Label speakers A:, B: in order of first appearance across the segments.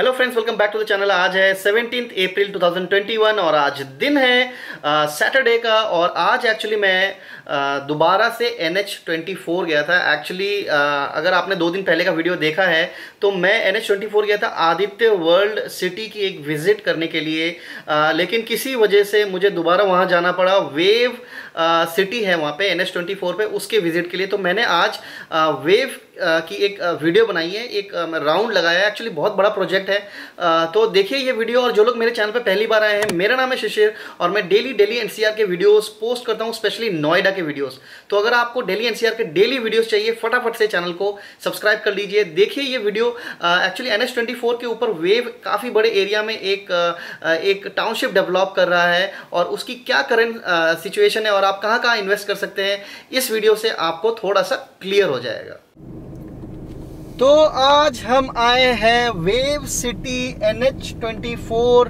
A: Hello friends welcome back to the channel आज है 17th अप्रैल 2021 और आज दिन है सैटरडे का और आज एक्चुअली मैं दोबारा से एन एच ट्वेंटी फोर गया था। एक्चुअली अगर आपने दो दिन पहले का वीडियो देखा है तो मैं एन एच ट्वेंटी फोर गया था आदित्य वर्ल्ड सिटी की एक विज़िट करने के लिए। आ, लेकिन किसी वजह से मुझे दोबारा वहाँ जाना पड़ा। वेव आ, सिटी है वहाँ पे एन एच ट्वेंटी फोर पे उसके विज़िट के लिए। तो मैंने आज आ, वेव की एक वीडियो बनाई है, एक राउंड लगाया है। एक्चुअली बहुत बड़ा प्रोजेक्ट है। तो देखिए ये वीडियो और जो लोग मेरे चैनल पे पहली बार आए हैं, मेरा नाम है शिशिर और मैं डेली डेली एनसीआर के वीडियोस पोस्ट करता हूँ स्पेशली नोएडा के वीडियोस तो अगर आपको डेली एनसीआर के डेली वीडियोस चाहिए, फटाफट से चैनल को सब्सक्राइब कर लीजिए। देखिए ये वीडियो एक्चुअली एन के ऊपर वेव काफ़ी बड़े एरिया में एक एक टाउनशिप डेवलप कर रहा है और उसकी क्या करेंट सिचुएशन है और आप कहाँ कहाँ इन्वेस्ट कर सकते हैं, इस वीडियो से आपको थोड़ा सा क्लियर हो जाएगा। तो आज हम आए हैं Wave City N H twenty four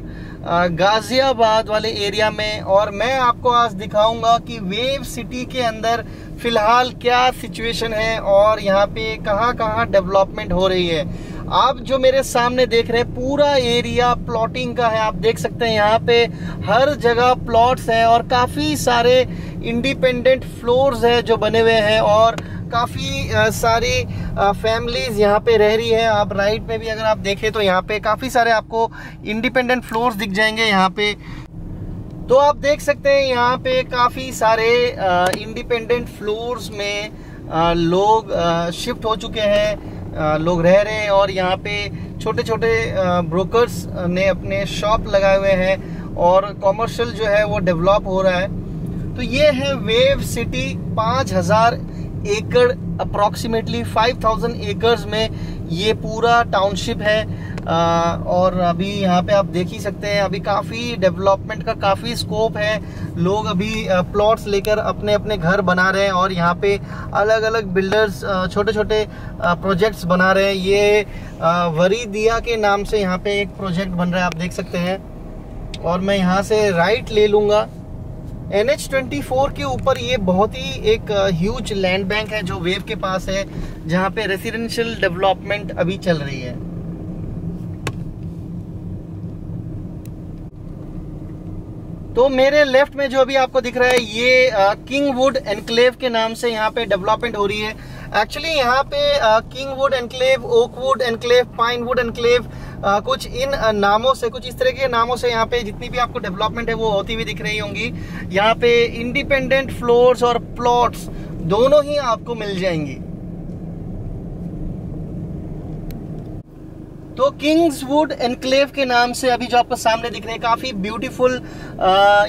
A: Ghaziabad वाले एरिया में। और मैं आपको आज दिखाऊँगा कि वेव सिटी के अंदर फ़िलहाल क्या सिचुएशन है और यहाँ पे कहाँ कहाँ डेवलपमेंट हो रही है। आप जो मेरे सामने देख रहे हैं, पूरा एरिया प्लॉटिंग का है। आप देख सकते हैं यहाँ पे हर जगह प्लॉट्स हैं और काफ़ी सारे इंडिपेंडेंट फ्लोर्स है जो बने हुए हैं और काफ़ी सारी फैमिलीज़ यहाँ पे रह रही है। आप राइट में भी अगर आप देखें तो यहाँ पे काफ़ी सारे आपको इंडिपेंडेंट फ्लोर्स दिख जाएँगे यहाँ पे। तो आप देख सकते हैं यहाँ पे काफ़ी सारे इंडिपेंडेंट फ्लोर्स में आ, लोग शिफ्ट हो चुके हैं लोग रह रहे हैं और यहाँ पे छोटे छोटे ब्रोकर्स ने अपने शॉप लगाए हुए हैं और कॉमर्शियल जो है वो डेवलप हो रहा है। तो ये है वेव सिटी पाँच हज़ार एकड़ अप्रोक्सीमेटली 5000 एकर्स में ये पूरा टाउनशिप है। आ, और अभी यहाँ पे आप देख ही सकते हैं अभी काफ़ी डेवलपमेंट का काफ़ी स्कोप है। लोग अभी प्लॉट्स लेकर अपने अपने घर बना रहे हैं और यहाँ पे अलग अलग बिल्डर्स छोटे छोटे प्रोजेक्ट्स बना रहे हैं। ये वरी दिया के नाम से यहाँ पे एक प्रोजेक्ट बन रहा है आप देख सकते हैं। और मैं यहाँ से राइट ले लूँगा। एन एच के ऊपर ये बहुत ही एक ह्यूज लैंड बैंक है जो वेव के पास है, जहाँ पे रेसिडेंशियल डेवलपमेंट अभी चल रही है। तो मेरे लेफ़्ट में जो अभी आपको दिख रहा है, ये किंग वुड एनक्लेव के नाम से यहाँ पे डेवलपमेंट हो रही है। एक्चुअली यहाँ पे King Wood Enclave Oak Wood Enclave Pine Wood Enclave आ, कुछ इन नामों से कुछ इस तरह के नामों से यहाँ पे जितनी भी आपको डेवलपमेंट है वो होती हुई दिख रही होंगी। यहाँ पे इंडिपेंडेंट फ्लोर्स और प्लॉट्स दोनों ही आपको मिल जाएँगी। तो किंग्स वुड एनक्लेव के नाम से अभी जो आपको सामने दिख रहे हैं काफ़ी ब्यूटीफुल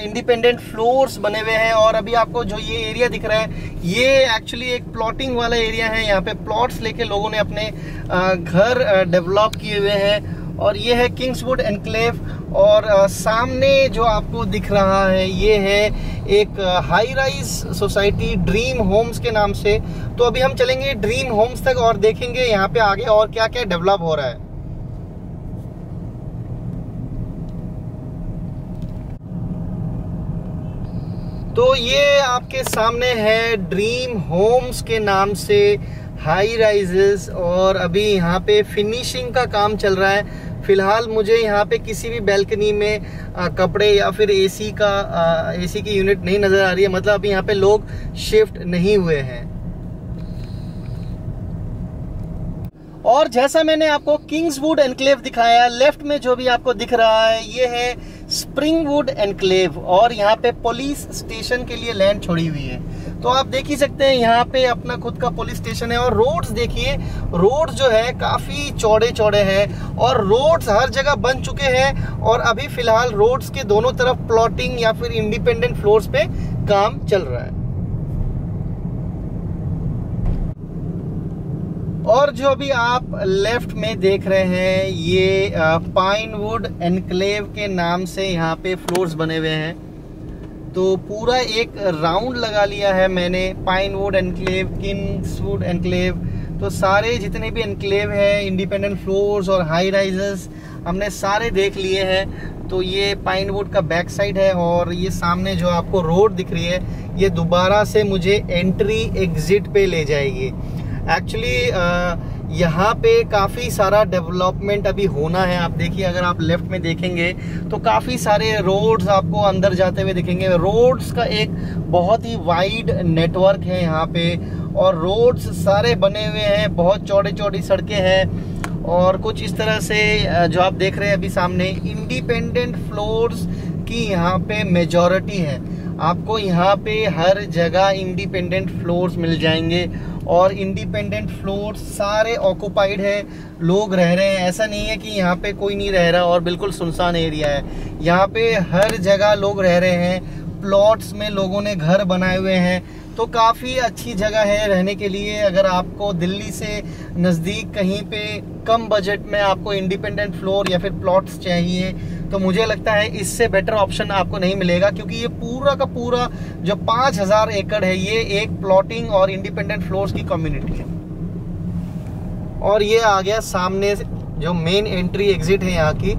A: इंडिपेंडेंट फ्लोर्स बने हुए हैं और अभी आपको जो ये एरिया दिख रहा है ये एक्चुअली एक प्लॉटिंग वाला एरिया है। यहाँ पे प्लॉट्स लेके लोगों ने अपने आ, घर डेवलप किए हुए हैं। और ये है किंग्सवुड एनक्लेव और सामने जो आपको दिख रहा है, ये है एक high rise society Dream Homes के नाम से। तो अभी हम चलेंगे ड्रीम होम्स तक और देखेंगे यहाँ पे आगे और क्या क्या डेवलप हो रहा है। तो ये आपके सामने है ड्रीम होम्स के नाम से। हाई राइजेस और अभी यहाँ पे फिनिशिंग का काम चल रहा है। फ़िलहाल मुझे यहाँ पे किसी भी बैल्कनी में आ, कपड़े या फिर एसी का एसी की यूनिट नहीं नज़र आ रही है। मतलब अभी यहाँ पे लोग शिफ्ट नहीं हुए हैं। और जैसा मैंने आपको किंग्सवुड एनक्लेव दिखाया लेफ़्ट में जो भी आपको दिख रहा है ये है स्प्रिंगवुड एनक्लेव और यहाँ पे पुलिस स्टेशन के लिए लैंड छोड़ी हुई है। तो आप देख ही सकते हैं, यहाँ पे अपना खुद का पुलिस स्टेशन है और रोड्स देखिए रोड्स जो है काफ़ी चौड़े चौड़े हैं और रोड्स हर जगह बन चुके हैं और अभी फ़िलहाल रोड्स के दोनों तरफ़ प्लॉटिंग या फिर इंडिपेंडेंट फ्लोर्स पे काम चल रहा है। और जो अभी आप लेफ़्ट में देख रहे हैं, ये पाइन वुड एनक्लेव के नाम से यहाँ पे फ्लोर्स बने हुए हैं। तो पूरा एक राउंड लगा लिया है मैंने Pine Wood Enclave Kings Wood Enclave तो सारे जितने भी एनक्लेव है इंडिपेंडेंट फ्लोर्स और हाई राइजेस हमने सारे देख लिए हैं। तो ये पाइन वुड का बैक साइड है और ये सामने जो आपको रोड दिख रही है, ये दोबारा से मुझे एंट्री एग्जिट पे ले जाएगी। एक्चुअली uh, यहाँ पे काफ़ी सारा डेवलपमेंट अभी होना है। आप देखिए अगर आप लेफ़्ट में देखेंगे तो काफ़ी सारे रोड्स आपको अंदर जाते हुए दिखेंगे। रोड्स का एक बहुत ही वाइड नेटवर्क है यहाँ पे। और रोड्स सारे बने हुए हैं बहुत चौड़ी चौड़ी सड़कें हैं। और कुछ इस तरह से जो आप देख रहे हैं अभी सामने इंडिपेंडेंट फ्लोर्स की यहाँ पे मेजॉरिटी है। आपको यहाँ पे हर जगह इंडिपेंडेंट फ्लोर्स मिल जाएँगे और इंडिपेंडेंट फ्लोर सारे ऑक्यूपाइड है। लोग रह रहे हैं। ऐसा नहीं है कि यहाँ पे कोई नहीं रह रहा और बिल्कुल सुनसान एरिया है। यहाँ पे हर जगह लोग रह रहे हैं। प्लॉट्स में लोगों ने घर बनाए हुए हैं। तो काफ़ी अच्छी जगह है रहने के लिए। अगर आपको दिल्ली से नज़दीक कहीं पे कम बजट में आपको इंडिपेंडेंट फ्लोर या फिर प्लॉट्स चाहिए तो मुझे लगता है इससे बेटर ऑप्शन आपको नहीं मिलेगा, क्योंकि ये पूरा का पूरा जो पाँच हज़ार एकड़ है, ये एक प्लॉटिंग और इंडिपेंडेंट फ्लोर्स की कम्युनिटी है। और ये आ गया सामने जो मेन एंट्री एग्जिट है यहाँ की।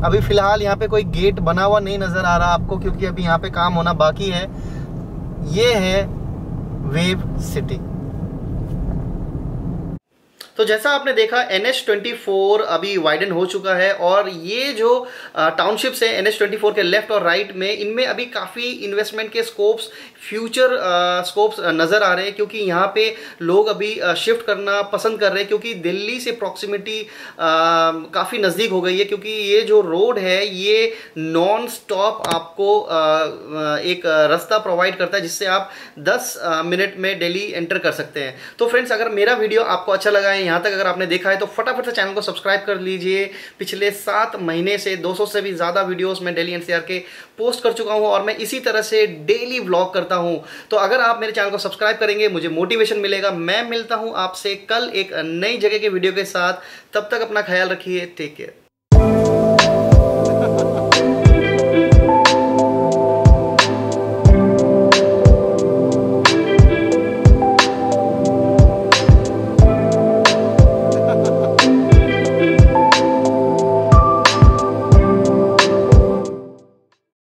A: अभी फ़िलहाल यहाँ पे कोई गेट बना हुआ नहीं नज़र आ रहा आपको, क्योंकि अभी यहाँ पे काम होना बाकी है। ये है वेव सिटी तो जैसा आपने देखा एन एच ट्वेंटी फोर अभी वाइडन हो चुका है और ये जो टाउनशिप्स हैं एन एच ट्वेंटी फोर के लेफ़्ट और राइट में, इनमें अभी काफ़ी इन्वेस्टमेंट के स्कोप्स फ्यूचर स्कोप्स नज़र आ रहे हैं क्योंकि यहाँ पे लोग अभी शिफ्ट करना पसंद कर रहे हैं क्योंकि दिल्ली से प्रॉक्सिमिटी काफ़ी नज़दीक हो गई है क्योंकि ये जो रोड है, ये नॉन स्टॉप आपको एक रास्ता प्रोवाइड करता है जिससे आप 10 मिनट में दिल्ली एंटर कर सकते हैं। तो फ्रेंड्स अगर मेरा वीडियो आपको अच्छा लगा है यहाँ तक अगर आपने देखा है तो फटाफट से चैनल को सब्सक्राइब कर लीजिए। पिछले सात महीने से 200 से भी ज़्यादा वीडियोस मैं डेली एनसीआर के पोस्ट कर चुका हूँ और मैं इसी तरह से डेली व्लॉग करता हूँ। तो अगर आप मेरे चैनल को सब्सक्राइब करेंगे, मुझे मोटिवेशन मिलेगा। मैं मिलता हूँ आपसे कल एक नई जगह के वीडियो के साथ। तब तक अपना ख्याल रखिए। Take care.